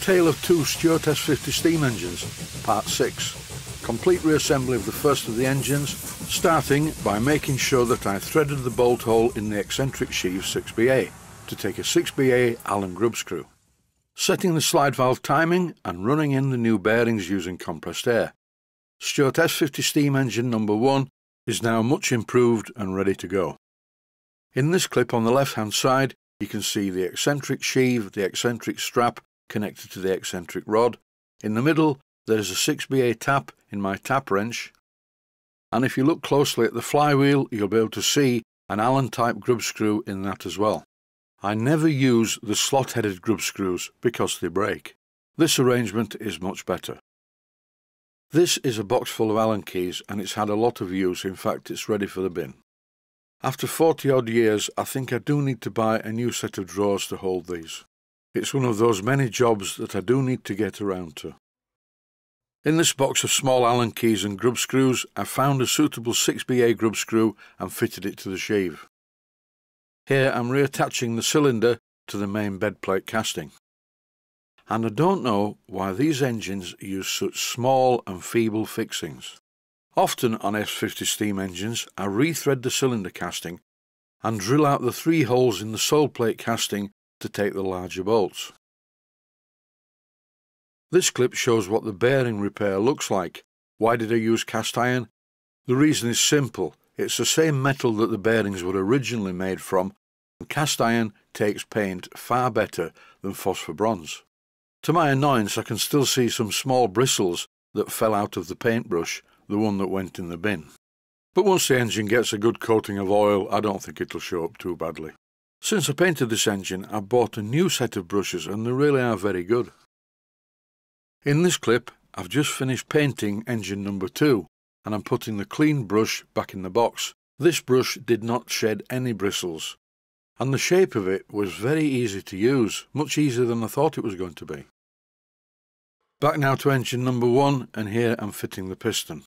Tale of Two Stuart S50 steam engines, Part 6. Complete reassembly of the first of the engines, starting by making sure that I threaded the bolt hole in the eccentric sheave 6BA to take a 6BA Allen grub screw. Setting the slide valve timing and running in the new bearings using compressed air. Stuart S50 steam engine number 1 is now much improved and ready to go. In this clip on the left hand side you can see the eccentric sheave, the eccentric strap connected to the eccentric rod. In the middle there is a 6BA tap in my tap wrench and if you look closely at the flywheel you'll be able to see an Allen type grub screw in that as well. I never use the slot headed grub screws because they break. This arrangement is much better. This is a box full of Allen keys and it's had a lot of use, in fact it's ready for the bin. After 40 odd years I think I do need to buy a new set of drawers to hold these. It's one of those many jobs that I do need to get around to. In this box of small Allen keys and grub screws I found a suitable 6BA grub screw and fitted it to the sheave. Here I'm reattaching the cylinder to the main bed plate casting and I don't know why these engines use such small and feeble fixings. Often on S50 steam engines I rethread the cylinder casting and drill out the three holes in the sole plate casting to take the larger bolts. This clip shows what the bearing repair looks like. Why did I use cast iron? The reason is simple. It's the same metal that the bearings were originally made from, and cast iron takes paint far better than phosphor bronze. To my annoyance, I can still see some small bristles that fell out of the paintbrush, the one that went in the bin. But once the engine gets a good coating of oil, I don't think it'll show up too badly. Since I painted this engine, I've bought a new set of brushes and they really are very good. In this clip, I've just finished painting engine number 2 and I'm putting the clean brush back in the box. This brush did not shed any bristles, and the shape of it was very easy to use, much easier than I thought it was going to be. Back now to engine number one, and here I'm fitting the piston.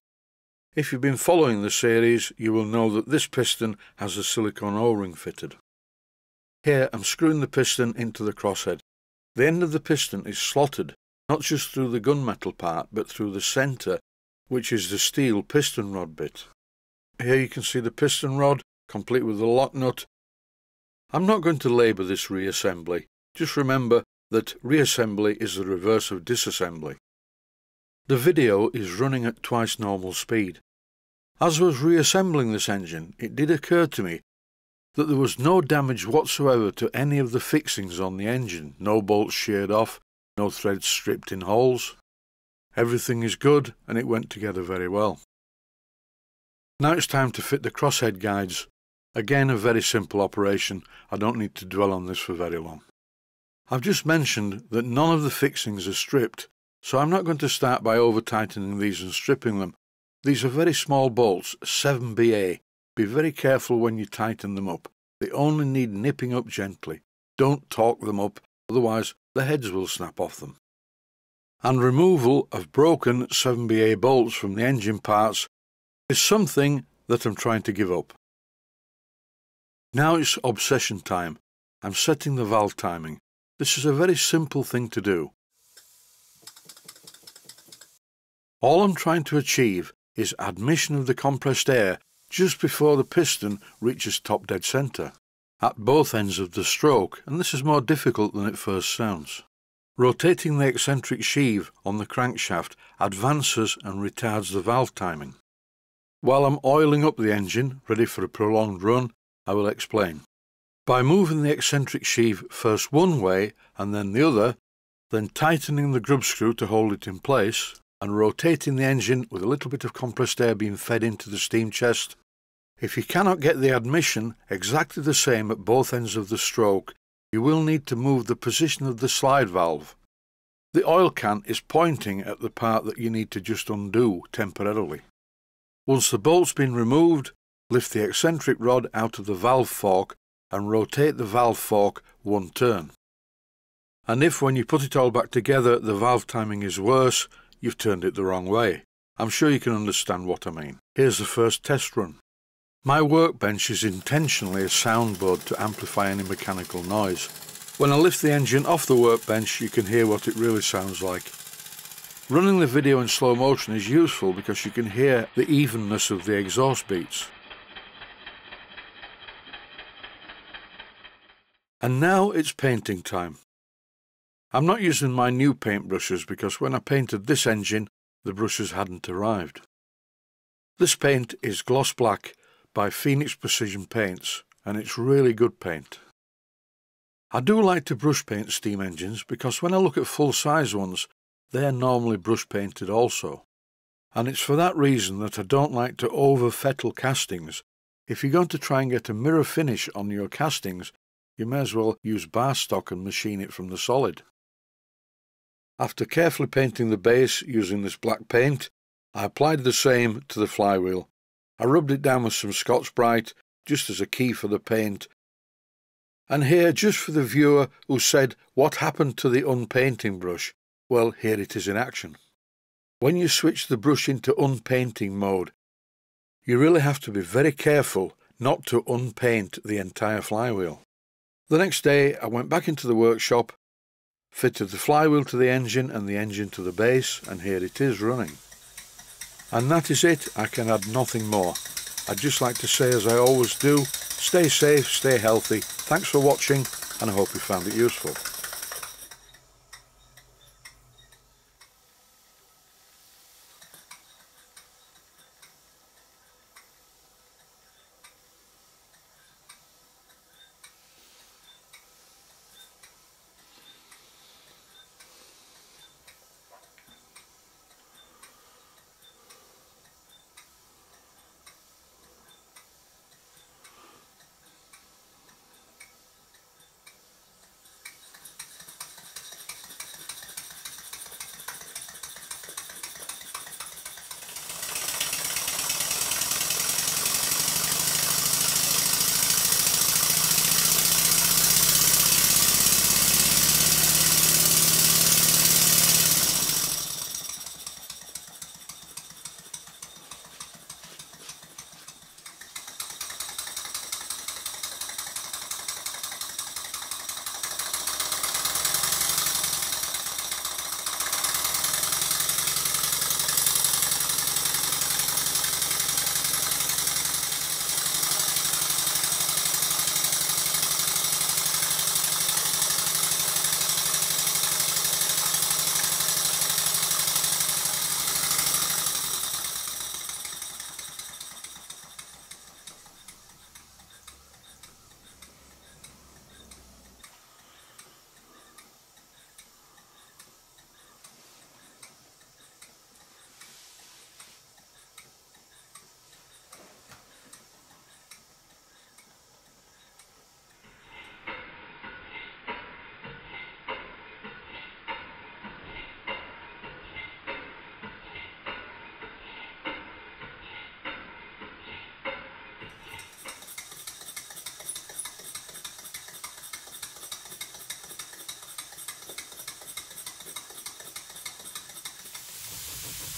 If you've been following the series, you will know that this piston has a silicone O-ring fitted. Here I'm screwing the piston into the crosshead. The end of the piston is slotted, not just through the gunmetal part, but through the centre, which is the steel piston rod bit. Here you can see the piston rod, complete with the lock nut I'm not going to labour this reassembly, just remember that reassembly is the reverse of disassembly. The video is running at twice normal speed. As I was reassembling this engine, it did occur to me that there was no damage whatsoever to any of the fixings on the engine, no bolts sheared off, no threads stripped in holes. Everything is good and it went together very well. Now it's time to fit the crosshead guides Again, a very simple operation. I don't need to dwell on this for very long. I've just mentioned that none of the fixings are stripped, so I'm not going to start by over-tightening these and stripping them. These are very small bolts, 7BA. Be very careful when you tighten them up. They only need nipping up gently. Don't torque them up, otherwise the heads will snap off them. And removal of broken 7BA bolts from the engine parts is something that I'm trying to give up. Now it's obsession time. I'm setting the valve timing. This is a very simple thing to do. All I'm trying to achieve is admission of the compressed air just before the piston reaches top dead centre, at both ends of the stroke, and this is more difficult than it first sounds. Rotating the eccentric sheave on the crankshaft advances and retards the valve timing. While I'm oiling up the engine, ready for a prolonged run, I will explain. By moving the eccentric sheave first one way and then the other, then tightening the grub screw to hold it in place, and rotating the engine with a little bit of compressed air being fed into the steam chest, if you cannot get the admission exactly the same at both ends of the stroke, you will need to move the position of the slide valve. The oil can is pointing at the part that you need to just undo temporarily. Once the bolt's been removed, lift the eccentric rod out of the valve fork and rotate the valve fork one turn. And if when you put it all back together the valve timing is worse, you've turned it the wrong way. I'm sure you can understand what I mean. Here's the first test run. My workbench is intentionally a soundboard to amplify any mechanical noise. When I lift the engine off the workbench you can hear what it really sounds like. Running the video in slow motion is useful because you can hear the evenness of the exhaust beats. And now it's painting time. I'm not using my new paint brushes because when I painted this engine the brushes hadn't arrived. This paint is Gloss Black by Phoenix Precision Paints and it's really good paint. I do like to brush paint steam engines because when I look at full size ones they're normally brush painted also. And it's for that reason that I don't like to over fettle castings. If you're going to try and get a mirror finish on your castings, you may as well use bar stock and machine it from the solid. After carefully painting the base using this black paint, I applied the same to the flywheel. I rubbed it down with some Scotch-Brite, just as a key for the paint. And here, just for the viewer who said, what happened to the unpainting brush? Well, here it is in action. When you switch the brush into unpainting mode, you really have to be very careful not to unpaint the entire flywheel. The next day I went back into the workshop, fitted the flywheel to the engine and the engine to the base and here it is running. And that is it, I can add nothing more. I'd just like to say as I always do, stay safe, stay healthy, thanks for watching and I hope you found it useful.